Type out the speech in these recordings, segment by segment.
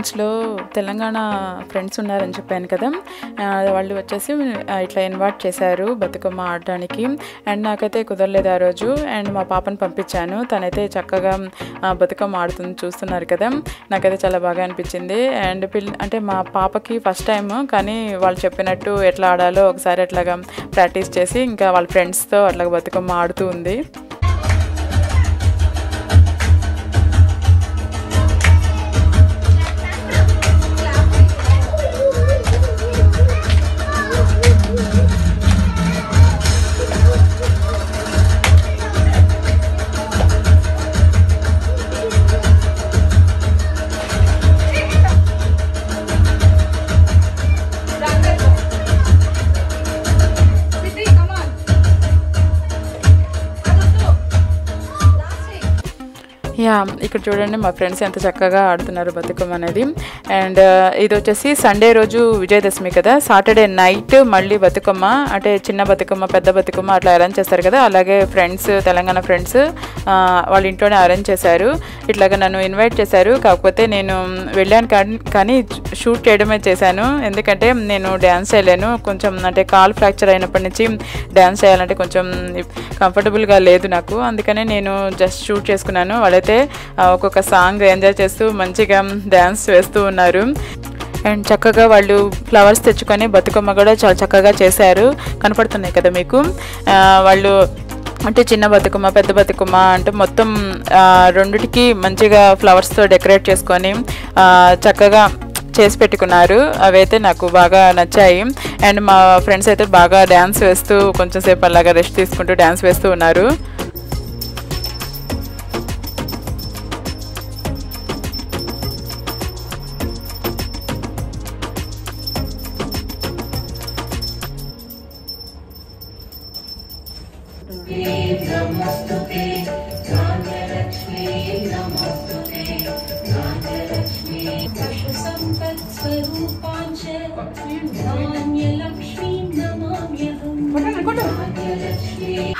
ఫ్రెండ్స్లో తెలంగాణ ఫ్రెండ్స్ ఉన్నారని చెప్పాను కదా. వాళ్ళు వచ్చేసి ఇట్లా ఇన్వైట్ చేశారు బతుకమ్మ ఆడడానికి. అండ్ నాకైతే కుదరలేదు ఆ రోజు. అండ్ మా పాపను పంపించాను. తనైతే చక్కగా బతుకమ్మ ఆడుతుంది చూస్తున్నారు కదా. నాకైతే చాలా బాగా అనిపించింది. అండ్ పిల్ల అంటే మా పాపకి ఫస్ట్ టైం కానీ వాళ్ళు చెప్పినట్టు ఎట్లా ఆడాలో ఒకసారి అట్లాగా ప్రాక్టీస్ చేసి ఇంకా వాళ్ళ ఫ్రెండ్స్తో అట్లాగా బతుకమ్మ ఆడుతూ ఉంది. యా ఇక్కడ చూడండి మా ఫ్రెండ్స్ ఎంత చక్కగా ఆడుతున్నారు బతుకమ్మ అనేది. అండ్ ఇది వచ్చేసి సండే రోజు విజయదశమి కదా. సాటర్డే నైట్ మళ్ళీ బతుకమ్మ అంటే చిన్న బతుకమ్మ పెద్ద బతుకమ్మ అట్లా అరేంజ్ చేస్తారు కదా. అలాగే ఫ్రెండ్స్ తెలంగాణ ఫ్రెండ్స్ వాళ్ళ ఇంట్లోనే అరేంజ్ చేశారు. ఇట్లాగా నన్ను ఇన్వైట్ చేశారు. కాకపోతే నేను వెళ్ళాను కానీ కానీ షూట్ చేయడమే చేశాను. ఎందుకంటే నేను డ్యాన్స్ చేయలేను. కొంచెం అంటే కాల్ ఫ్రాక్చర్ అయినప్పటి నుంచి డ్యాన్స్ చేయాలంటే కొంచెం కంఫర్టబుల్గా లేదు నాకు. అందుకనే నేను జస్ట్ షూట్ చేసుకున్నాను. వాళ్ళైతే ఆ, ఒక్కొక్క సాంగ్ ఎంజాయ్ చేస్తూ మంచిగా డ్యాన్స్ వేస్తూ ఉన్నారు. అండ్ చక్కగా వాళ్ళు ఫ్లవర్స్ తెచ్చుకొని బతుకమ్మ కూడా చాలా చక్కగా చేశారు. కనపడుతున్నాయి కదా మీకు? ఆ, వాళ్ళు అంటే చిన్న బతుకమ్మ పెద్ద బతుకమ్మ అంటే మొత్తం రెండిటికి మంచిగా ఫ్లవర్స్తో డెకరేట్ చేసుకొని చక్కగా చేసి పెట్టుకున్నారు. అవైతే నాకు బాగా నచ్చాయి. అండ్ మా ఫ్రెండ్స్ అయితే బాగా డ్యాన్స్ వేస్తూ కొంచెం సేపు అలాగా రెస్ట్ తీసుకుంటూ డ్యాన్స్ వేస్తూ ఉన్నారు.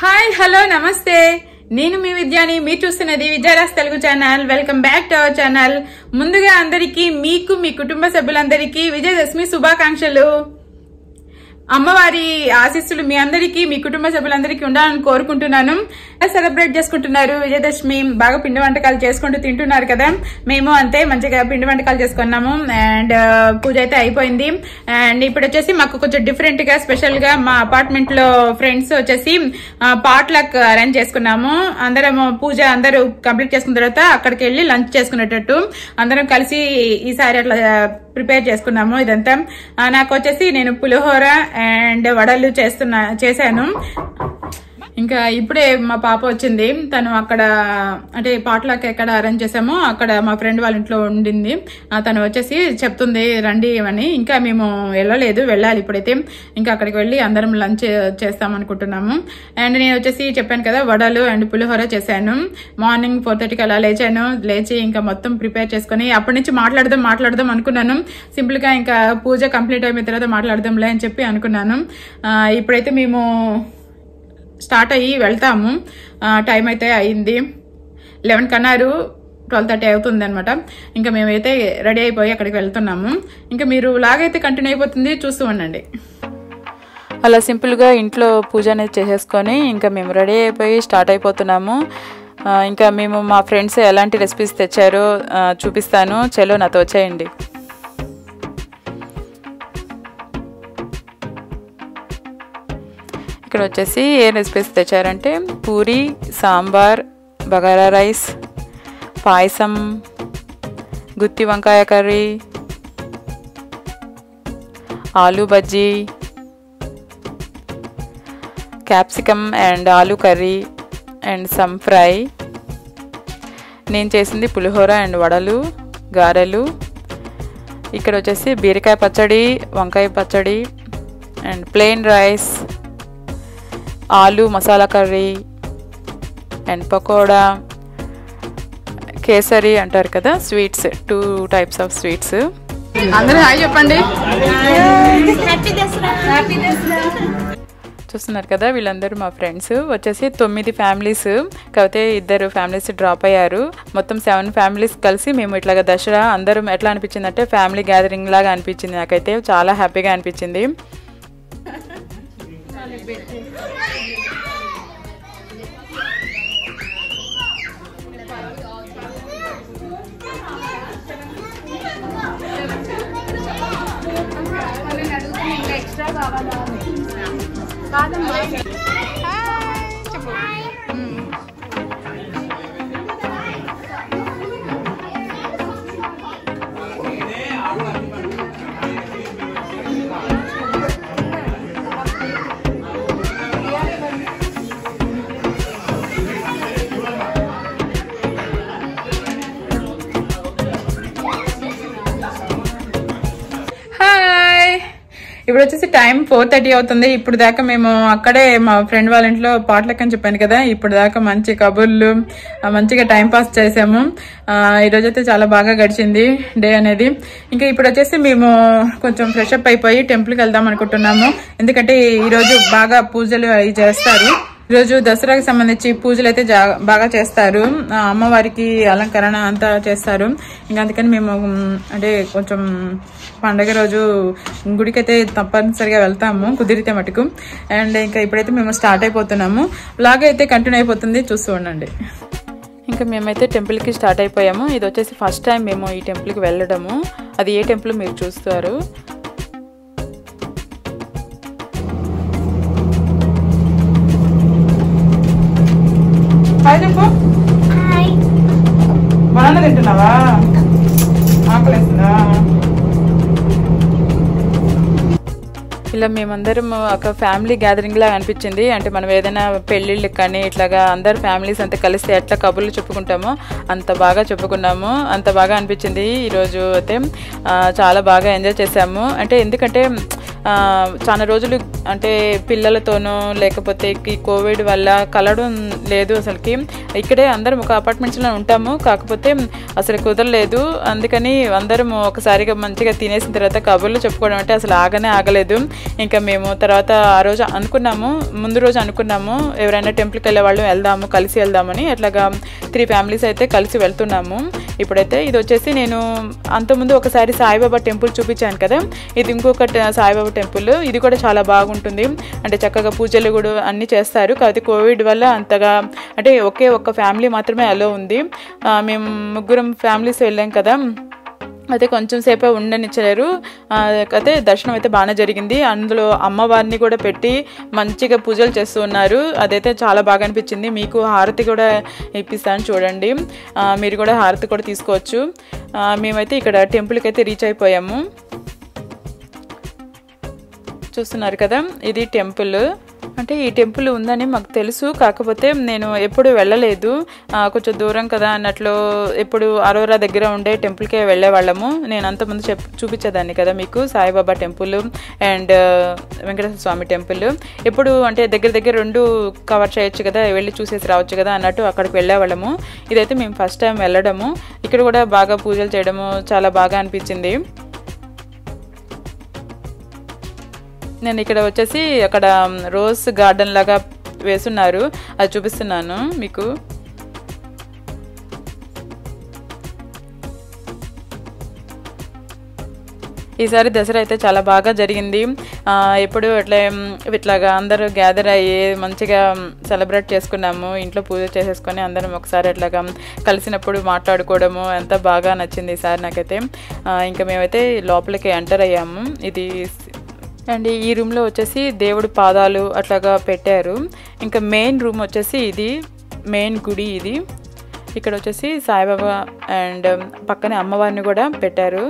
హాయ్ హలో నమస్తే. నేను మీ విద్యాని మీరు చూస్తున్నది విద్యారాస్ Telugu channel. Welcome back to our channel ముందుగా అందరికీ మీకు మీ కుటుంబ సభ్యులందరికీ విజయదశమి శుభాకాంక్షలు. అమ్మవారి ఆశీస్సులు మీ అందరికీ మీ కుటుంబ సభ్యులందరికీ ఉండాలని కోరుకుంటున్నాను. సెలబ్రేట్ చేసుకుంటున్నారు. విజయదశమి బాగా పిండి వంటకాలు చేసుకుంటూ తింటున్నారు కదా. మేము అంతే మంచిగా పిండి వంటకాలు చేసుకున్నాము. అండ్ పూజ అయితే అయిపోయింది. అండ్ ఇప్పుడు వచ్చేసి మాకు కొంచెం డిఫరెంట్గా స్పెషల్గా మా అపార్ట్మెంట్లో ఫ్రెండ్స్ వచ్చేసి పాట్లక్ అరేంజ్ చేసుకున్నాము. అందరం పూజ అందరూ కంప్లీట్ చేసుకున్న తర్వాత అక్కడికి వెళ్ళి లంచ్ చేసుకునేటట్టు. అందరం కలిసి ఈసారి అట్లా ప్రిపేర్ చేసుకున్నాము ఇదంతా. నాకు వచ్చేసి నేను పులిహోర అండ్ వడలు చేస్తున్నా చేశాను. ఇంకా ఇప్పుడే మా పాప వచ్చింది. తను అక్కడ అంటే పాటలకు ఎక్కడ అరేంజ్ చేసామో అక్కడ మా ఫ్రెండ్ వాళ్ళ ఇంట్లో ఉండింది. తను వచ్చేసి చెప్తుంది రండి అని. ఇంకా మేము వెళ్ళలేదు వెళ్ళాలి ఇప్పుడైతే. ఇంకా అక్కడికి వెళ్ళి అందరం లంచ్ చేస్తాం అనుకుంటున్నాము. అండ్ నేను వచ్చేసి చెప్పాను కదా వడలు అండ్ పులిహోర చేశాను. మార్నింగ్ ఫోర్ థర్టీకి అలా లేచాను. లేచి ఇంకా మొత్తం ప్రిపేర్ చేసుకుని అప్పటి నుంచి మాట్లాడదాం మాట్లాడదాం అనుకున్నాను. సింపుల్గా ఇంకా పూజ కంప్లీట్ అయిపోయిన తర్వాత మాట్లాడదాంలే అని చెప్పి అనుకున్నాను. ఇప్పుడైతే మేము స్టార్ట్ అయ్యి వెళ్తాము. టైం అయితే అయింది. లెవెన్ కన్నారు ట్వెల్వ్ థర్టీ అవుతుంది అనమాట ఇంకా మేమైతే రెడీ అయిపోయి అక్కడికి వెళ్తున్నాము. ఇంకా మీరు లాగైతే కంటిన్యూ అయిపోతుంది చూస్తూ ఉండండి. అలా సింపుల్గా ఇంట్లో పూజ అనేది చేసేసుకొని ఇంకా మేము రెడీ అయిపోయి స్టార్ట్ అయిపోతున్నాము. ఇంకా మేము మా ఫ్రెండ్స్ ఎలాంటి రెసిపీస్ తెచ్చారో చూపిస్తాను. చలో నాతో వచ్చేయండి. ఇక్కడ వచ్చేసి ఏ రెసిపీస్ తెచ్చారంటే పూరి సాంబార్ బగారా రైస్ పాయసం గుత్తి వంకాయ curry aloo bajji capsicum and aloo curry and some fry. నేను చేసింది పులిహోర అండ్ వడలు గారెలు. ఇక్కడ వచ్చేసి బీరకాయ పచ్చడి వంకాయ పచ్చడి and plain rice. Aloo masala curry and pakoda kesari అంటారు కదా sweets two types of sweets. అందరూ హాయ్ చెప్పండి. చూస్తున్నారు కదా వీళ్ళందరూ మా ఫ్రెండ్స్ వచ్చేసి తొమ్మిది ఫ్యామిలీస్ కాకపోతే ఇద్దరు ఫ్యామిలీస్ డ్రాప్ అయ్యారు. మొత్తం సెవెన్ ఫ్యామిలీస్ కలిసి మేము ఇట్లాగా దసరా అందరం ఎట్లా అనిపించింది అంటే ఫ్యామిలీ గ్యాదరింగ్ లాగా అనిపించింది. నాకైతే చాలా హ్యాపీగా అనిపించింది. హాయ్ ఇప్పుడు వచ్చేసి టైం ఫోర్ థర్టీ అవుతుంది. ఇప్పుడు దాకా మేము అక్కడే మా ఫ్రెండ్ వాళ్ళ ఇంట్లో పాటలకి అని చెప్పాను కదా. ఇప్పుడు దాకా మంచి కబుర్లు మంచిగా టైం పాస్ చేసాము. ఈరోజు అయితే చాలా బాగా గడిచింది డే అనేది. ఇంకా ఇప్పుడు వచ్చేసి మేము కొంచెం ఫ్రెష్ అప్ అయిపోయి టెంపుల్కి వెళ్దాం అనుకుంటున్నాము. ఎందుకంటే ఈరోజు బాగా పూజలు అవి చేస్తారు. ఈరోజు దసరాకి సంబంధించి పూజలు అయితే బాగా చేస్తారు. అమ్మవారికి అలంకరణ అంతా చేస్తారు. ఇంకా అందుకని మేము అంటే కొంచెం పండగ రోజు గుడికైతే తప్పనిసరిగా వెళ్తాము కుదిరితే మటుకు. అండ్ ఇంకా ఇప్పుడైతే మేము స్టార్ట్ అయిపోతున్నాము. లాగా అయితే కంటిన్యూ అయిపోతుంది. చూస్తూ ఉండండి. ఇంకా మేమైతే టెంపుల్కి స్టార్ట్ అయిపోయాము. ఇది వచ్చేసి ఫస్ట్ టైం మేము ఈ టెంపుల్కి వెళ్ళడము. అది ఏ టెంపుల్ మీరు చూస్తారు? హాయ్ చెప్పు ఇలా మేమందరం ఒక ఫ్యామిలీ గ్యాదరింగ్ లాగా అనిపించింది. అంటే మనం ఏదైనా పెళ్ళిళ్ళకి కానీ ఇట్లాగా అందరు ఫ్యామిలీస్ అంతా కలిస్తే ఎట్లా కబుర్లు చెప్పుకుంటామో అంత బాగా చెప్పుకున్నాము. అంత బాగా అనిపించింది ఈరోజు అయితే. చాలా బాగా ఎంజాయ్ చేసాము అంటే ఎందుకంటే చాలా రోజులు అంటే పిల్లలతోనూ లేకపోతే ఈ కోవిడ్ వల్ల కలడం లేదు అసలుకి. ఇక్కడే అందరం ఒక అపార్ట్మెంట్స్లో ఉంటాము. కాకపోతే అసలు కుదరలేదు. అందుకని అందరం ఒకసారిగా మంచిగా తినేసిన తర్వాత కబుర్లు చెప్పుకోవడం అంటే అసలు ఆగనే ఆగలేదు. ఇంకా మేము తర్వాత ఆ రోజు అనుకున్నాము ముందు రోజు అనుకున్నాము ఎవరైనా టెంపుల్కి వెళ్ళే వాళ్ళు వెళ్దాము కలిసి వెళ్దామని. అట్లాగా త్రీ ఫ్యామిలీస్ అయితే కలిసి వెళ్తున్నాము. ఇప్పుడైతే ఇది వచ్చేసి నేను అంతకుముందు ఒకసారి సాయిబాబా టెంపుల్ చూపించాను కదా. ఇది ఇంకొక సాయిబాబా టెంపుల్. ఇది కూడా చాలా బాగుంటుంది. అంటే చక్కగా పూజలు కూడా అన్నీ చేస్తారు. కాకపోతే కోవిడ్ వల్ల అంతగా అంటే ఒకే ఒక్క ఫ్యామిలీ మాత్రమే అలో ఉంది. మేము ముగ్గురం ఫ్యామిలీస్ వెళ్ళాం కదా. అయితే కొంచెం సేపే ఉండనిచ్చలేరు అయితే దర్శనం అయితే బాగానే జరిగింది. అందులో అమ్మవారిని కూడా పెట్టి మంచిగా పూజలు చేస్తూ ఉన్నారు. అదైతే చాలా బాగా అనిపించింది. మీకు హారతి కూడా ఇప్పిస్తాను చూడండి. మీరు కూడా హారతి కూడా తీసుకోవచ్చు. మేమైతే ఇక్కడ టెంపుల్కి అయితే రీచ్ అయిపోయాము. చూస్తున్నారు కదా ఇది టెంపుల్. అంటే ఈ టెంపుల్ ఉందని మాకు తెలుసు. కాకపోతే నేను ఎప్పుడు వెళ్ళలేదు. కొంచెం దూరం కదా అన్నట్లు ఎప్పుడు అరోరా దగ్గర ఉండే టెంపుల్కే వెళ్ళేవాళ్ళము. నేను అంతకుముందు చెప్ చూపించేదాన్ని కదా మీకు Saibaba temple and Venkateswara Swamy temple. ఎప్పుడు అంటే దగ్గర దగ్గర రెండు కవర్ చేయొచ్చు కదా వెళ్ళి చూసేసి రావచ్చు కదా అన్నట్టు అక్కడికి వెళ్ళేవాళ్ళము. ఇదైతే మేము ఫస్ట్ టైం వెళ్ళడము. ఇక్కడ కూడా బాగా పూజలు చేయడము చాలా బాగా అనిపించింది. నేను ఇక్కడ వచ్చేసి అక్కడ రోజ్ గార్డెన్ లాగా వేసున్నారు. అది చూపిస్తున్నాను మీకు. ఈసారి దసరా అయితే చాలా బాగా జరిగింది. ఎప్పుడు ఇట్లా ఇట్లాగా అందరూ గ్యాదర్ అయ్యి మంచిగా సెలబ్రేట్ చేసుకున్నాము. ఇంట్లో పూజ చేసేసుకొని అందరం ఒకసారి ఇట్లాగా కలిసినప్పుడు మాట్లాడుకోవడము ఎంత బాగా నచ్చింది ఈసారి నాకైతే. ఇంకా మేమైతే లోపలికి ఎంటర్ అయ్యాము. ఇది అండ్ ఈ రూమ్లో వచ్చేసి దేవుడి పాదాలు అట్లాగా పెట్టారు. ఇంకా మెయిన్ రూమ్ వచ్చేసి ఇది మెయిన్ గుడి ఇది. ఇక్కడ వచ్చేసి సాయిబాబా అండ్ పక్కనే అమ్మవారిని కూడా పెట్టారు.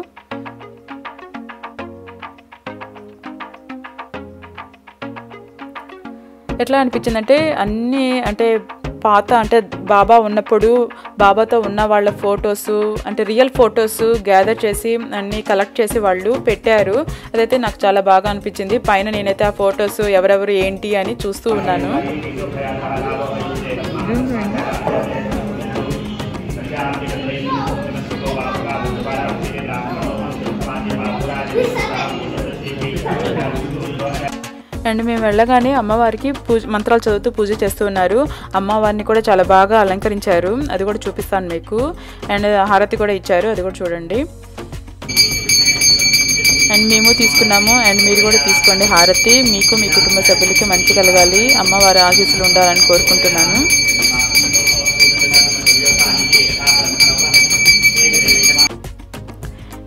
ఎట్లా అనిపించిందంటే అన్నీ అంటే పాత అంటే బాబా ఉన్నప్పుడు బాబాతో ఉన్న వాళ్ళ ఫొటోస్ అంటే రియల్ ఫొటోస్ గ్యాదర్ చేసి అన్నీ కలెక్ట్ చేసి వాళ్ళు పెట్టారు. అదైతే నాకు చాలా బాగా అనిపించింది. పైన నేనైతే ఆ ఫొటోస్ ఎవరెవరు ఏంటి అని చూస్తూ ఉన్నాను. అండ్ మేము వెళ్ళగానే అమ్మవారికి పూజ మంత్రాలు చదువుతూ పూజ చేస్తూ ఉన్నారు. అమ్మవారిని కూడా చాలా బాగా అలంకరించారు. అది కూడా చూపిస్తాను మీకు. అండ్ హారతి కూడా ఇచ్చారు. అది కూడా చూడండి. అండ్ మేము తీసుకున్నాము. అండ్ మీరు కూడా తీసుకోండి హారతి. మీకు మీ కుటుంబ సభ్యులకి మంచి కలగాలి. అమ్మవారి ఆశీస్సులు ఉండాలని కోరుకుంటున్నాను.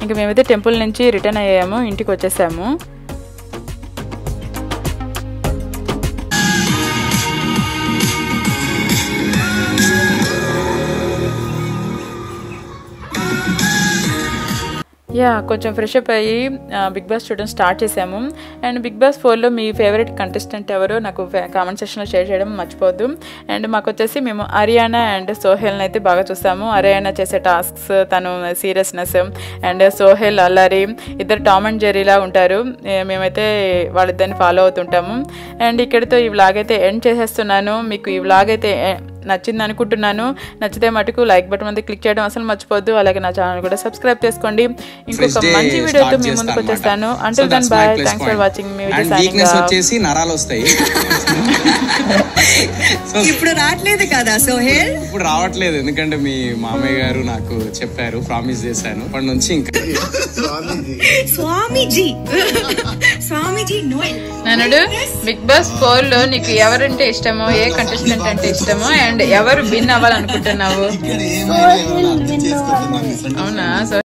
ఇంకా మేమైతే టెంపుల్ నుంచి రిటర్న్ అయ్యాము. ఇంటికి వచ్చేసాము. యా కొంచెం ఫ్రెష్ అప్ అయ్యి బిగ్ బాస్ చూడడం స్టార్ట్ చేసాము అండ్ బిగ్ బాస్ ఫోర్లో మీ ఫేవరెట్ కంటెస్టెంట్ ఎవరో నాకు కామెంట్ సెక్షన్లో షేర్ చేయడం మర్చిపోద్దు. అండ్ మాకు వచ్చేసి మేము హరియానా అండ్ సోహెల్ని అయితే బాగా చూస్తాము హరియానా చేసే టాస్క్స్ తను సీరియస్నెస్ అండ్ సోహెల్ అల్లారి ఇద్దరు టామ్ అండ్ జెర్రీలా ఉంటారు. మేమైతే వాళ్ళిద్దరిని ఫాలో అవుతుంటాము. అండ్ ఇక్కడితో ఈ వ్లాగ్ అయితే ఎండ్ చేసేస్తున్నాను. మీకు ఈ వ్లాగ్ అయితే నచ్చింది అనుకుంటున్నాను నచ్చితే మటుకు లైక్ బటన్ మీద క్లిక్ చేయడం అసలు మర్చిపోద్దు అలాగే నా ఛానల్ కూడా సబ్స్క్రైబ్ చేసుకోండి. ఇంకొక మంచి వీడియోతో మీ ముందుకు. వచ్చేస్తాను. Until then bye thanks for. Watching మీ వచ్చేసి నరాలు వస్తాయి. సో ఇప్పుడు రావట్లేదు కదా సోహెల్ ఇప్పుడు రావట్లేదు. ఎందుకంటే మీ మామయ్య గారు నాకు చెప్పారు ప్రామిస్ చేశాను. అప్పటి నుంచి ఇంకా స్వామీజీ. స్వామీజీ నోయల్. నన్నుడు బిగ్ బాస్ ఫోర్లో నీకు ఎవరంటే ఇష్టమో ఏ కంటెస్టెంట్ అంటే ఇష్టమో అండ్ ఎవరు విన్ అవ్వాలనుకుంటున్నావు? అవునా? సో